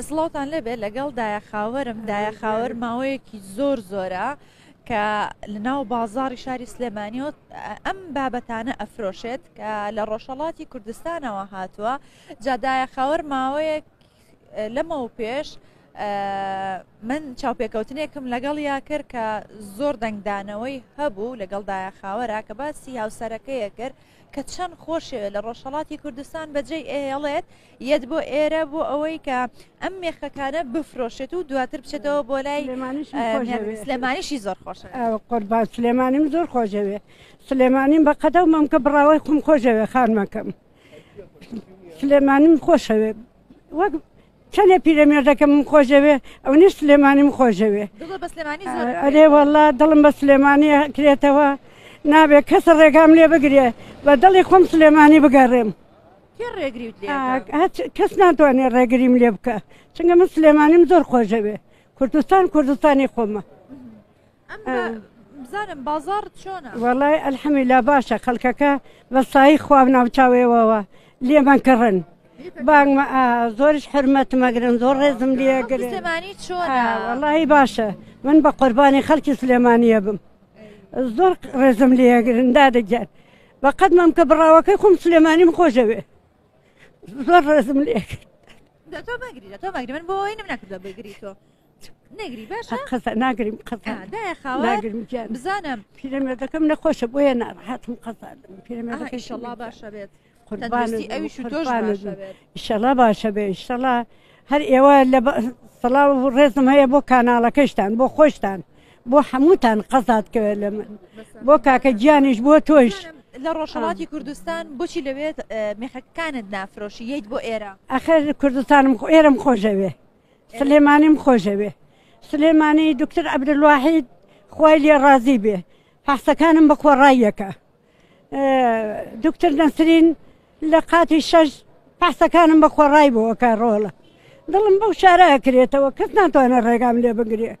سڵاوان لێبێ لەگەڵ دایە خاوەرم دایە خاوەر ماوەیەکی زۆر زۆرە کە لەناو بازاری شاری سلێمانیەوە ئەم بابەتانە ئەفرۆشێت کە لە ڕۆژهڵاتی کوردستانەوە هاتووە جادایە خاوەر ماوەیەک لەمە و پێش من چاوپێکەوتنێکم لەگەڵ یا کرد کە زۆر دەنگدانەوەی هەبوو لەگەڵ دایە خاوەرە کە باسی هاوسەرەکەیە کرد کە چەند خۆشەوێت لە ڕۆژهڵاتی کوردستان بەجێی ئەهێڵێت یەت بۆ ئێرە بۆ ئەوەی کە ئەم مێخەکانە بفرۆشێت و دواتر بچێتەوە بۆ لای سلێمانیشی زۆر خۆش قوربان سلێمانیم زۆر خۆشەوێ سلێمانیم بە قەدە و مەمکە بڕاوای خۆم خۆشەوێ خانمەکەم سلێمانیم خۆشەوێ وەک چەندێ پیرەمێردەکەم خۆشەوێ ئەو نیش سلێمانیم خۆشەوێ ئەرێ وەڵا دڵم بە سلێمانی کرێتەوە نابێت کەسە ڕێگام لێ بگرێ بە دڵی خۆم سلێمانی بگەڕێم. کێ ڕێگریوت لێ کەس ناتوانێت ڕێگریم لێ بکە چونگە من سلێمانیم زۆر خۆشەوێ کوردستان کوردستانی خۆمە بزانم بازار چۆنە وەڵای ئەلحەمی لا باشە خەڵکەکە بە سایی خواب ناوچاوێەوە لێمان کڕن بانگمە زۆرش حرمەت مەگرن زۆر ڕێزم لێگرمانی چۆنە وەڵی باشە من بە قوربانی خەڵکی سلێمانیە بم زۆر ڕێزم لێگرن دادەگیان بە قەد مەم کە بڕاوەکەی خۆم سلێمانیم خۆشەوێ زۆر ڕێزم لێ نەگری باش قەسە ناگریم قەتاگرم بزانم پیرەمێردەکەم نەخۆشە بۆیە ناڕحاتم قەزار پیرەمێردەکەشەڵا باشە بێت ئیشەڵا باشە بێ ئیشەڵا هەر ئێوە لە سەڵاو ڕێزم هەیە بۆ کاناڵەکەشتان بۆ خۆشتان بۆ هەمووتان قەزات کە لە من بۆ کاکە گیانیش بۆ تۆش لە ڕۆژهڵاتی کوردستان بچی لەوێت مێخەکانت نافرۆشی ییت بۆ ئێرە ئەخر کوردستانم خۆ ئێرم خۆشەوێ سلێمانیم خۆشەوێ سلێمانی دکتر عبدواحید خی لێ ڕازی بێ حەسەکانم بە خۆڕاییەکە دکتر نەسرین لە قاتی شەش پاسەکانم بە خۆڕای بۆەکە ڕۆڵە دڵم بەو شارە کرێتەوە کەس ناتوانێت ڕێگام لێ بگرێت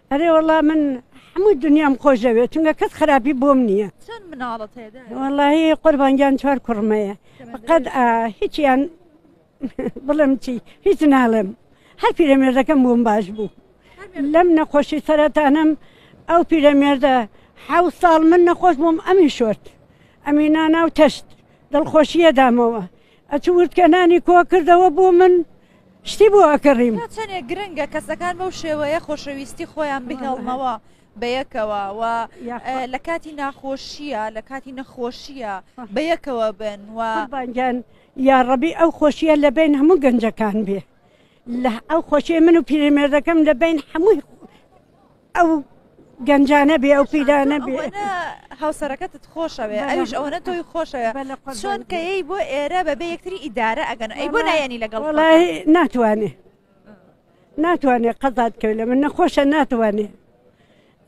ئەرێ وەڵا من هەموو دنیام خۆشەوێت چونگە کەس خراپی بۆم نییە چەند مناڵت هەیە وەڵی قوربانگیان چوار کوڕمەیە قەت هیچیان بڵم چی هیچ ناڵێم هەر پیرەمێردەکەم بووم باش بوو لەم نەخۆشی سەرەتانم ئەو پیرەمێردە حەو ساڵ من نەخۆش بووم ئەمی شۆرت ئەمینانا و تەشت دڵخۆشیە دامەوە ئەچوو ورتکەنانی کۆکردەوە بۆ من شتی بۆ ئەکڕیم. تا چەندێک گرنگە کەسەکان بەو شێوەیە خۆشەویستی خۆیان بهێڵنەوە بەیەکەوە و لە کاتی ناخۆشیە لە کاتی نەخۆشیە بەیەکەوە بن و بانگیان یاڕەبی ئەو خۆشیە لە بین هەموو گەنجەکان بێ لە ئەو خۆشیە من و پیرمێردەکەم لە بین هەمووی ئەو گەنجانە بێ ئەو پیلانە بێ هاوسەرەکەتت خۆشەوێ ئەوش ئەوەنە تۆی خۆشەوێ چۆن کەی بۆ ئێرە بە بێ یەکتری ئیدارە ئەگەن ئەی بۆ لایەنی لەگەڵ ناتوانێ ناتوانێ قەزات کە لە من نەخۆشە ناتوانێ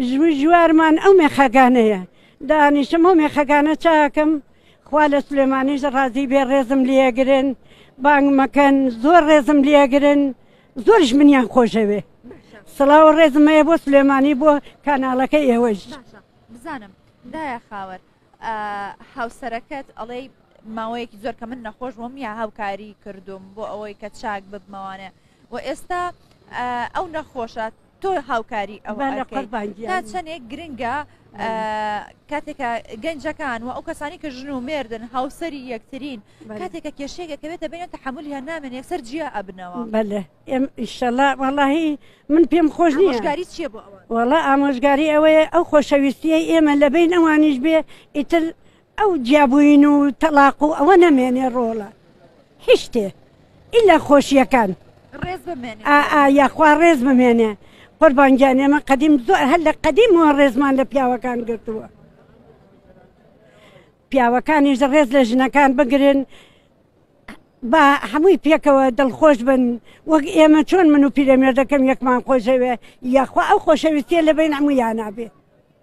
ژوی ژوارمان ئەو مێخەگانەیە دانیشم و مێخەکانە چاکەم خوا لە سلێمانیش ڕازی بێ ڕێزم لێگرن بانگ مەکەن زۆر ڕێزم لێگرن زۆرش منیان خۆشەوێ سڵاو ڕێزم هەیە بۆ سلێمانی بۆ کاناڵەکە ئێوەش بزانم دایە خاوەر هاوسەرەکەت ئەڵێ ماوەیەکی زۆر کە من نەخۆش بووم یا هاوکاری کردوم بۆ ئەوەی کە چاک ببمەوانێ و ئێستا ئەو نەخۆشە تۆ هاوکاری ئەوە تا چەندێک گرنگە کاتێکە گەنجەکان و ئەو کەسانی کە ژن و مێردن هاوسری یەکترین کاتێکە کێشێکەکەوێتە بێنە تحملیان نامێن یەکسەر جیا ئەبنەوە بەێ ئێم ئیشەلا وەڵی من پێم خۆش نیشگاری چیە بۆ وەڵا ئامۆژگاری ئەوەیە ئەو خۆشەویستیە ئێمە لە بین ئەوانیش بێ ئیتر ئەو جیابووین و تەڵاق و ئەوە نەمێنێ ڕۆڵە هیچ شتێ ئیلا خۆشیەکان ڕێز بمێنێ ئا ئا یاخوا ڕێز بمێنێ قوربان گیان ئێمە قەدیم زۆر هەر لە قەدیمەوە ڕێزمان لە پیاوەکان گرتووە پیاوەکانیش ڕێز لە ژنەکان بگرن با هەمووی پێکەوە دڵخۆش بن وەک ئێمە چۆن من و پیرەمێردەکەم یەکمان خۆشەوێ یاخوا ئەو خۆشەویستیە لە بین هەموو یانابێ